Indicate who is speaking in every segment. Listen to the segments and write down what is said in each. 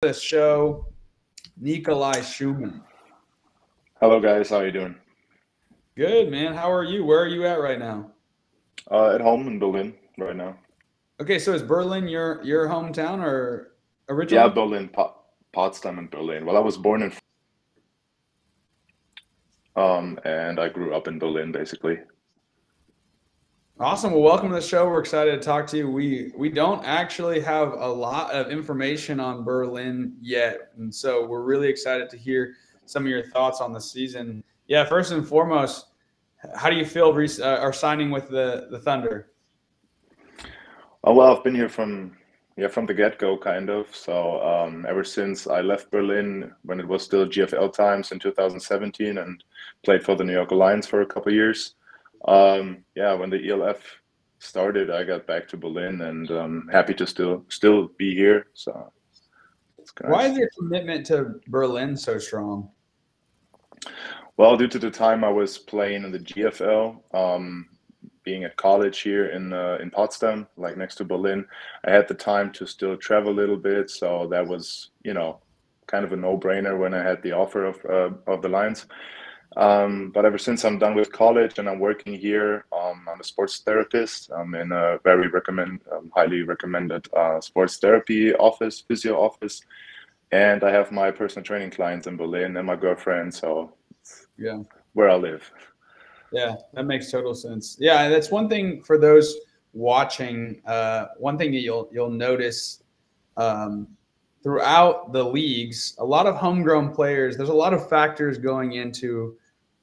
Speaker 1: the show, Nikolai Schumann.
Speaker 2: Hello, guys. How are you doing?
Speaker 1: Good, man. How are you? Where are you at right now?
Speaker 2: Uh, at home in Berlin right now.
Speaker 1: Okay, so is Berlin your your hometown or originally?
Speaker 2: Yeah, Berlin, Potsdam, and Berlin. Well, I was born in, um, and I grew up in Berlin, basically.
Speaker 1: Awesome. Well, welcome to the show. We're excited to talk to you. We we don't actually have a lot of information on Berlin yet, and so we're really excited to hear some of your thoughts on the season. Yeah, first and foremost, how do you feel re- uh, or signing with the the Thunder?
Speaker 2: Oh, well, I've been here from yeah from the get go, kind of. So um, ever since I left Berlin when it was still GFL times in 2017, and played for the New Yorker Lions for a couple years um, yeah, when the ELF started, I got back to Berlin, and um, happy to still still be here. So,
Speaker 1: why is your commitment to Berlin so strong?
Speaker 2: Well, due to the time I was playing in the GFL, um, being at college here in uh, in Potsdam, like next to Berlin, I had the time to still travel a little bit. So that was, you know, kind of a no brainer when I had the offer of uh, of the Lions. Um, but ever since I'm done with college and I'm working here, um, I'm a sports therapist. I'm in a very recommend, um, highly recommended uh, sports therapy office, physio office, and I have my personal training clients in Berlin and my girlfriend. So,
Speaker 1: yeah,
Speaker 2: where I live.
Speaker 1: Yeah, that makes total sense. Yeah, that's one thing for those watching. Uh, one thing that you'll you'll notice um, throughout the leagues, a lot of homegrown players, there's a lot of factors going into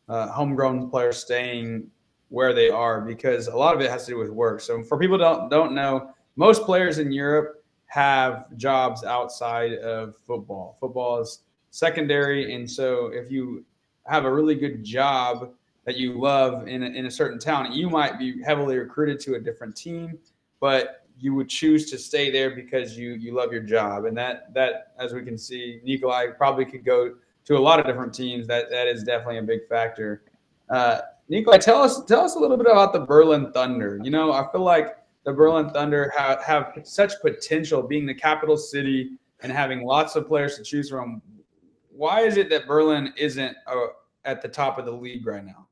Speaker 1: uh, homegrown players staying where they are because a lot of it has to do with work. So for people don't don't know, most players in Europe have jobs outside of football. Football is secondary, and so if you have a really good job that you love in a, in a certain town, you might be heavily recruited to a different team, but you would choose to stay there because you you love your job, and that that as we can see, Nikolai probably could go to a lot of different teams. That that is definitely a big factor. Uh, Nikolai, tell us tell us a little bit about the Berlin Thunder. You know, I feel like the Berlin Thunder have, have such potential, being the capital city and having lots of players to choose from. Why is it that Berlin isn't uh, at the top of the league right now?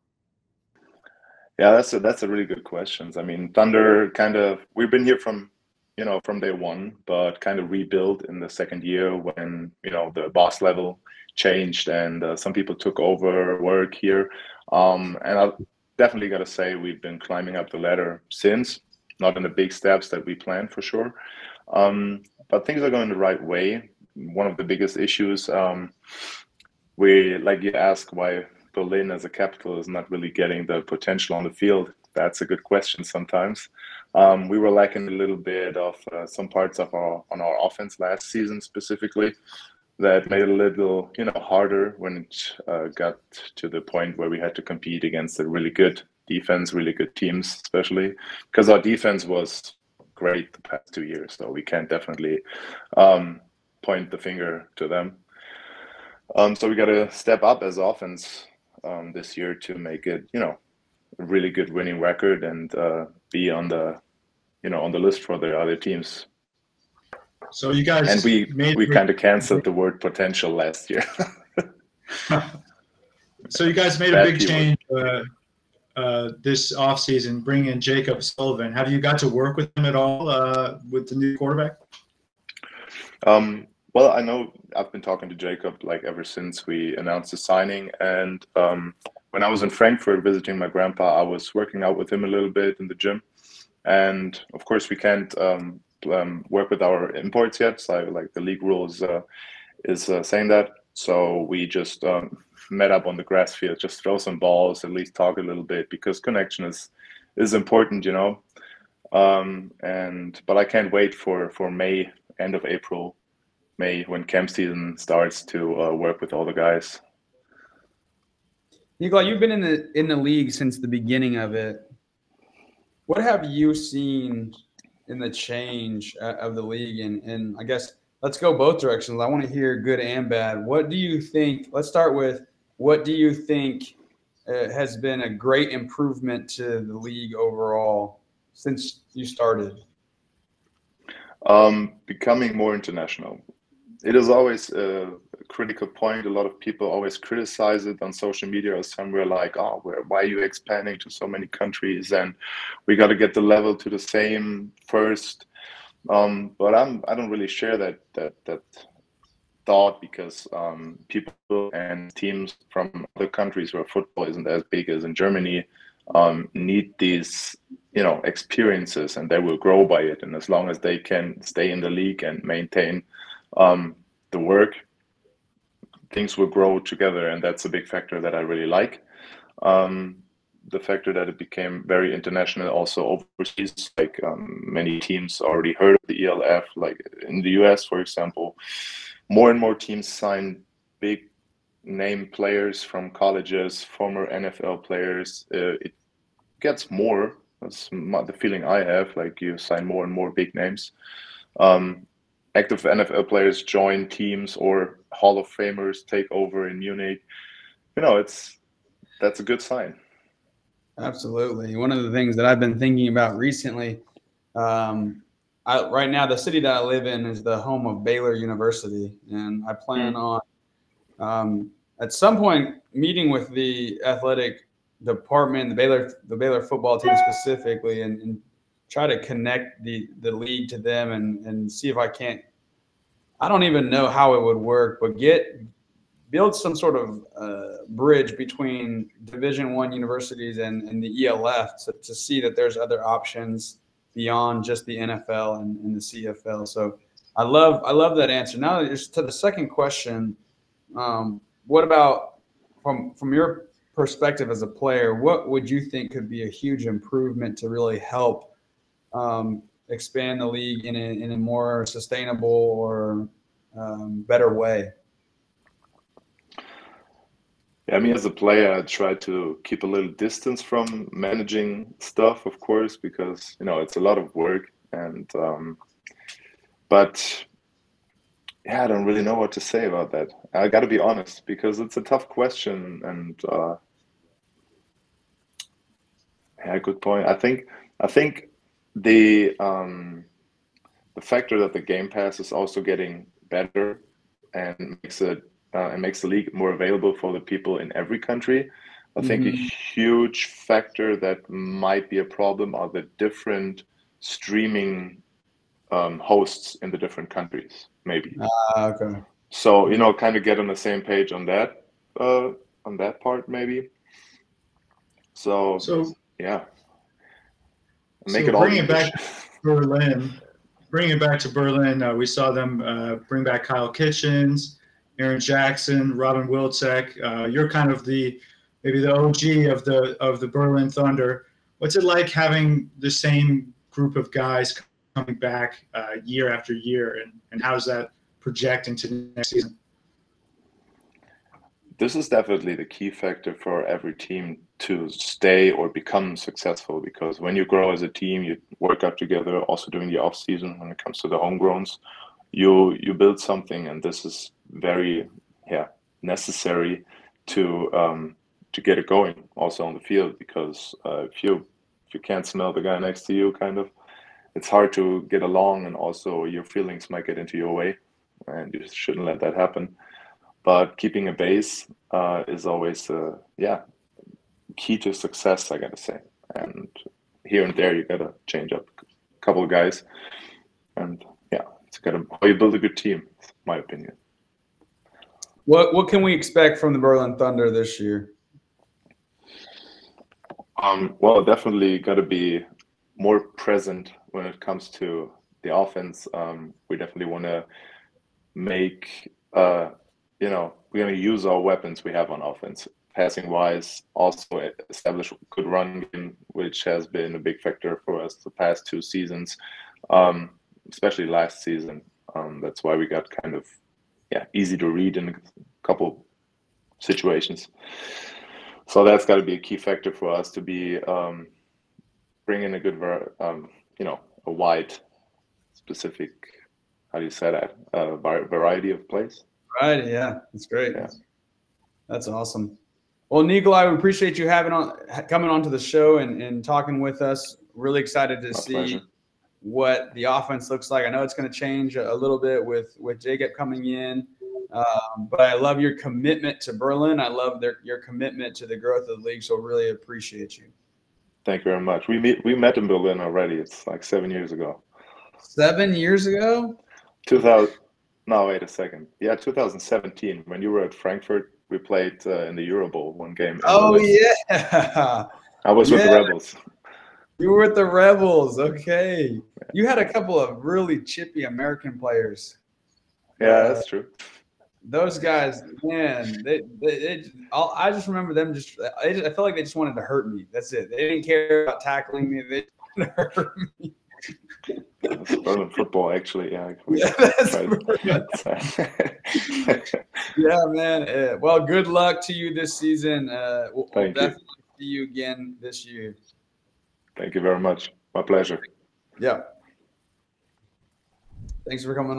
Speaker 2: Yeah, that's a that's a really good question. I mean, Thunder kind of we've been here from you know from day one, but kind of rebuilt in the second year when you know the boss level changed and uh, some people took over work here. Um, and I definitely got to say we've been climbing up the ladder since, not in the big steps that we planned for sure, um, but things are going the right way. One of the biggest issues um, we like you ask why Berlin as a capital is not really getting the potential on the field? That's a good question sometimes. Um, we were lacking a little bit of uh, some parts of our on our offense last season specifically that made it a little you know harder when it uh, got to the point where we had to compete against a really good defense, really good teams, especially because our defense was great the past two years. So we can definitely um, point the finger to them. Um, so we got to step up as offense um, this year to make it, you know, a really good winning record and uh, be on the, you know, on the list for the other teams.
Speaker 3: So you guys
Speaker 2: and we we kind of canceled the word potential last year.
Speaker 3: so you guys made a big change uh, uh, this offseason, bringing in Jacob Sullivan. Have you got to work with him at all uh, with the new quarterback?
Speaker 2: Um, well, I know I've been talking to Jacob like ever since we announced the signing, and um, when I was in Frankfurt visiting my grandpa, I was working out with him a little bit in the gym, and of course we can't um, um, work with our imports yet. So like the league rules uh, is uh, saying that, so we just um, met up on the grass field, just throw some balls, at least talk a little bit because connection is is important, you know. Um, and but I can't wait for for May, end of April May when camp season starts to uh, work with all the guys.
Speaker 1: Nikolai, you've been in the in the league since the beginning of it. What have you seen in the change uh, of the league? And and I guess let's go both directions. I want to hear good and bad. What do you think? Let's start with what do you think uh, has been a great improvement to the league overall since you started?
Speaker 2: Um, becoming more international it is always a critical point. A lot of people always criticize it on social media or somewhere like, oh, why are you expanding to so many countries? And we got to get the level to the same first. Um, but I'm I don't really share that that that thought because um, people and teams from other countries where football isn't as big as in Germany um, need these you know experiences and they will grow by it and as long as they can stay in the league and maintain um, the work things will grow together and that's a big factor that i really like um, the factor that it became very international also overseas like um, many teams already heard of the elf like in the us for example more and more teams sign big name players from colleges former nfl players uh, it gets more that's the feeling I have. Like you sign more and more big names. Um, active NFL players join teams or Hall of Famers take over in Munich. You know, it's that's a good sign.
Speaker 1: Absolutely. One of the things that I've been thinking about recently, um, I, right now, the city that I live in is the home of Baylor University, and I plan mm. on um, at some point meeting with the athletic department, the Baylor the Baylor football team specifically, and, and try to connect the the league to them and and see if I can't. I don't even know how it would work, but get build some sort of uh, bridge between Division One universities and, and the ELF to, to see that there's other options beyond just the NFL and, and the CFL. So I love I love that answer. Now to the second question, um, what about from from your perspective as a player, what would you think could be a huge improvement to really help um, expand the league in a, in a more sustainable or um, better way?
Speaker 2: Yeah, I mean, as a player, I try to keep a little distance from managing stuff, of course, because you know it's a lot of work. And um, but yeah, I don't really know what to say about that. I got to be honest because it's a tough question, and uh, yeah, good point. I think I think the um, the factor that the Game Pass is also getting better and makes it uh, and makes the league more available for the people in every country. I mm-hmm. think a mm-hmm. huge factor that might be a problem are the different streaming um, hosts in the different countries. Maybe.
Speaker 1: Ah, okay.
Speaker 2: So you know, kind of get on the same page on that uh, on that part, maybe. So,
Speaker 3: so
Speaker 2: yeah.
Speaker 3: Make so it all. Bring it back to Berlin. Bring it back to Berlin. Uh, we saw them uh, bring back Kyle Kitchens, Aaron Jackson, Robin Wilczek. Uh, you're kind of the maybe the OG of the of the Berlin Thunder. What's it like having the same group of guys coming back uh, year after year, and, and how does that project into next season?
Speaker 2: This is definitely the key factor for every team to stay or become successful because when you grow as a team, you work out together. Also during the off season, when it comes to the homegrowns, you you build something, and this is very yeah necessary to um, to get it going also on the field because uh, if you if you can't smell the guy next to you, kind of, it's hard to get along, and also your feelings might get into your way, and you shouldn't let that happen but keeping a base uh, is always uh, yeah key to success i gotta say. And here and there you gotta change up a couple of guys. And yeah it's gotta how you build a good team my opinion.
Speaker 1: What what can we expect from the berlin thunder this year?
Speaker 2: Um, well definitely got to be more present when it comes to the offense. Um, we definitely want to make uh, you know, we're going to use our weapons we have on offense. Passing wise, also establish good run game, which has been a big factor for us the past two seasons, um, especially last season. Um, that's why we got kind of yeah easy to read in a couple situations. So that's got to be a key factor for us to be um, bringing a good, um, you know, a wide, specific, how do you say that, uh, variety of plays.
Speaker 1: Right. Yeah. That's great. Yeah. That's awesome. Well, Nikolai, we appreciate you having on coming onto the show and, and talking with us. Really excited to My see pleasure. what the offense looks like. I know it's going to change a little bit with with Jacob coming in, um, but I love your commitment to Berlin. I love their, your commitment to the growth of the league. So really appreciate you.
Speaker 2: Thank you very much. We meet we met in Berlin already. It's like seven years ago.
Speaker 1: Seven years ago.
Speaker 2: Two thousand. No, wait a second. Yeah, 2017 when you were at Frankfurt. We played uh, in the Euro Bowl one game.
Speaker 1: Oh yeah.
Speaker 2: I was yeah. with the Rebels.
Speaker 1: You were with the Rebels. Okay. You had a couple of really chippy American players.
Speaker 2: Yeah, that's true.
Speaker 1: Those guys, man, they, they, they I just remember them just, I, just, I felt like they just wanted to hurt me. That's it. They didn't care about tackling me. They wanted to hurt me.
Speaker 2: Berlin football, actually. Yeah.
Speaker 1: Yeah, yeah man. Uh, well, good luck to you this season. Uh, we'll,
Speaker 2: Thank
Speaker 1: we'll
Speaker 2: you.
Speaker 1: see you again this year.
Speaker 2: Thank you very much. My pleasure.
Speaker 1: Yeah. Thanks for coming on.